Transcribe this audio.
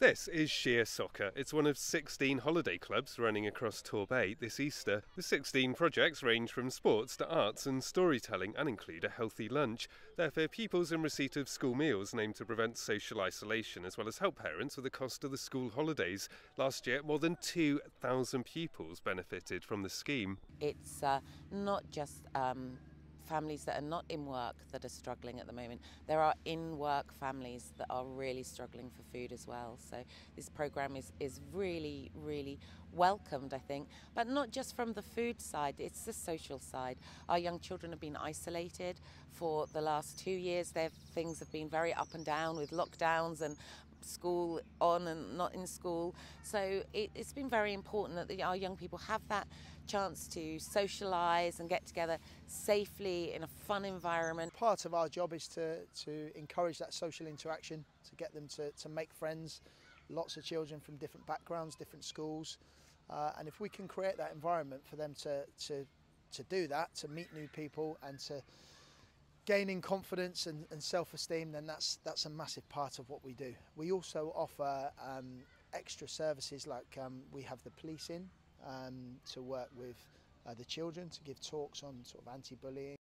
This is Sheer Soccer. It's one of 16 holiday clubs running across Torbay this Easter. The 16 projects range from sports to arts and storytelling and include a healthy lunch. They're for pupils in receipt of school meals aim to prevent social isolation as well as help parents with the cost of the school holidays. Last year, more than 2,000 pupils benefited from the scheme. It's uh, not just um, families that are not in work that are struggling at the moment. There are in work families that are really struggling for food as well. So this program is, is really, really welcomed, I think, but not just from the food side, it's the social side. Our young children have been isolated for the last two years. Their things have been very up and down with lockdowns and school on and not in school. So it, has been very important that the, our young people have that chance to socialise and get together safely in a fun environment. Part of our job is to, to encourage that social interaction, to get them to, to make friends. Lots of children from different backgrounds, different schools. Uh, and if we can create that environment for them to, to, to do that, to meet new people and to gaining confidence and, and self-esteem, then that's that's a massive part of what we do. We also offer um, extra services like um, we have the police in um, to work with uh, the children to give talks on sort of anti-bullying.